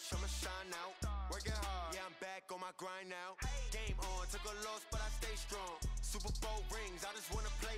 star I'ma shine out. Working hard, yeah, I'm back on my grind now. Game on, took a loss, but I stay strong. Super Bowl rings, I just wanna play.